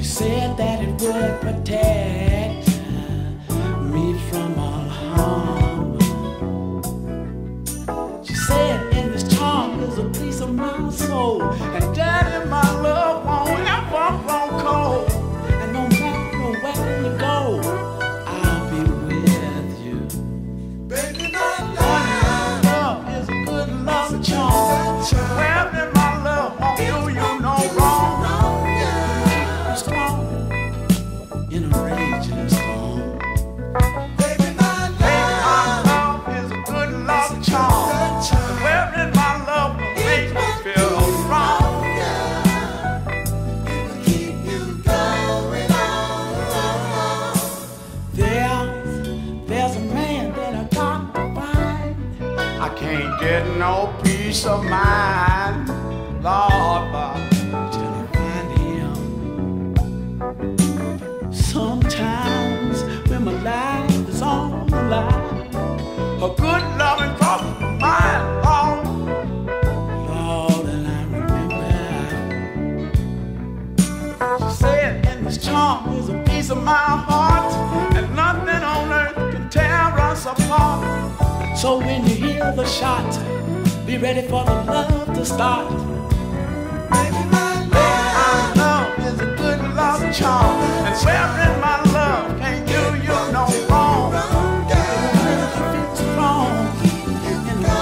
She said that it would protect me from all harm. She said in this charm is a piece of my soul and down my love. Peace of mind, Lord, till I find him. Sometimes when my life is on the line, a good loving crosses my mind, Lord. Lord, and I remember. She said, in this charm is a piece of my heart, and nothing on earth can tear us apart. So when you hear the shot, be ready for the love to start. Baby, my love. love is a good love charm, and wearing my love can't do you no wrong. Yeah. Make you in a.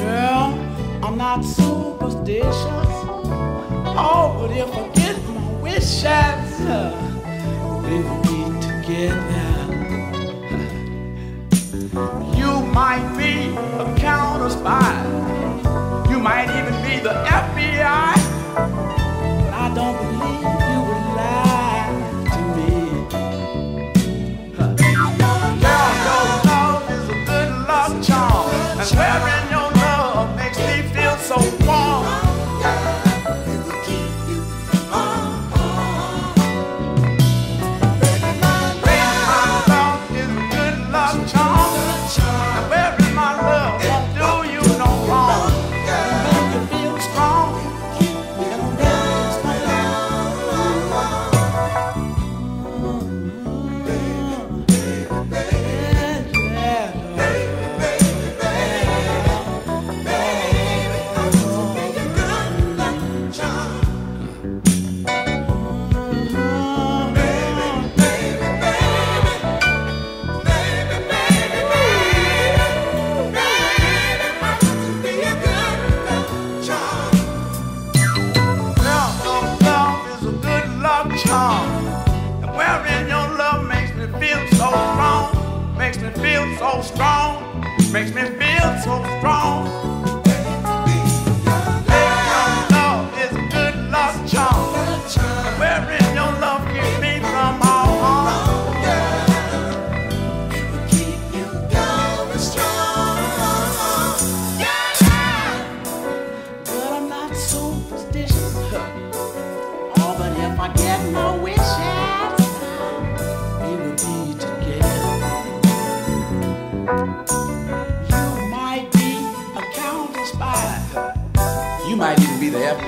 Girl, I'm not superstitious. Oh, but if I get my wishes, uh, we will be together. You might even be the FBI. Charm. And wearing your love makes me feel so strong. Makes me feel so strong. Makes me feel so strong.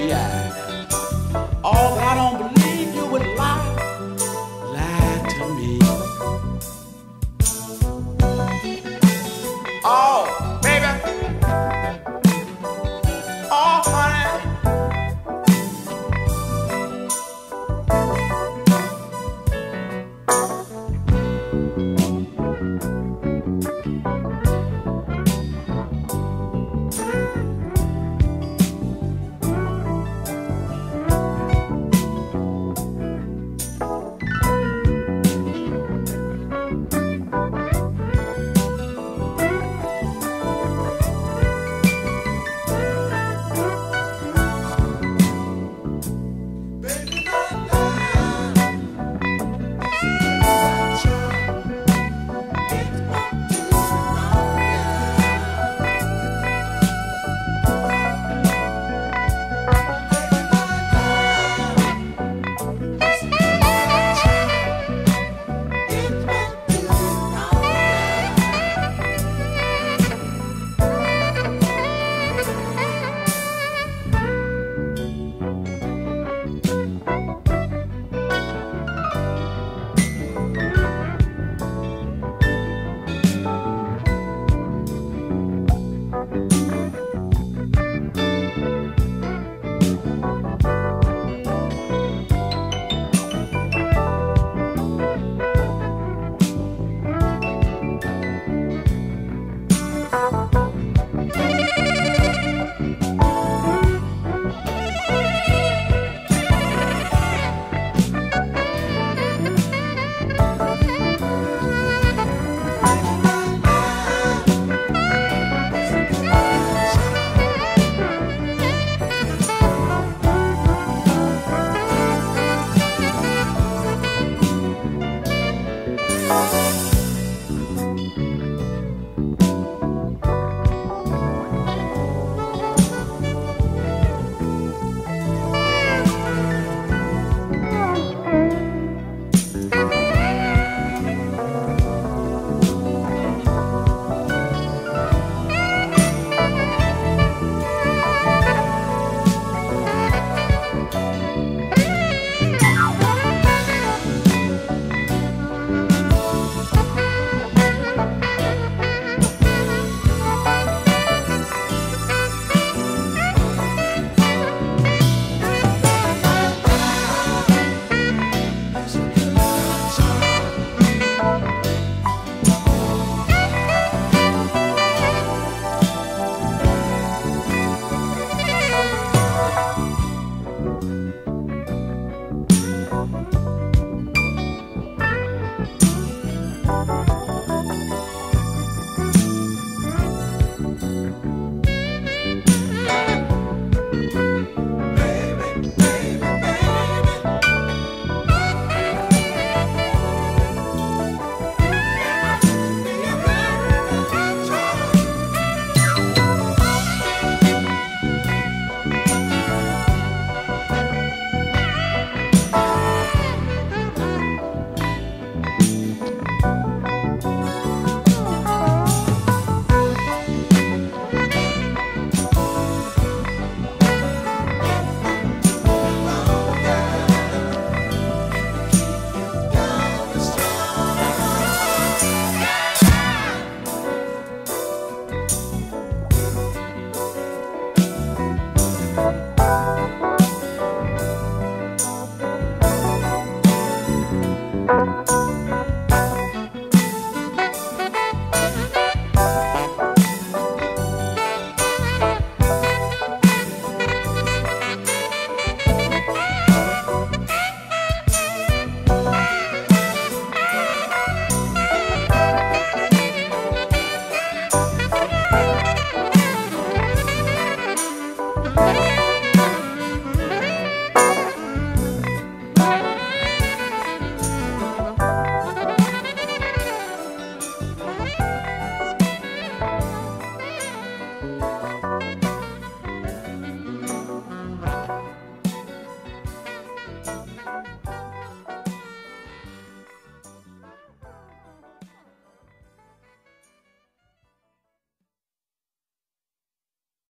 Even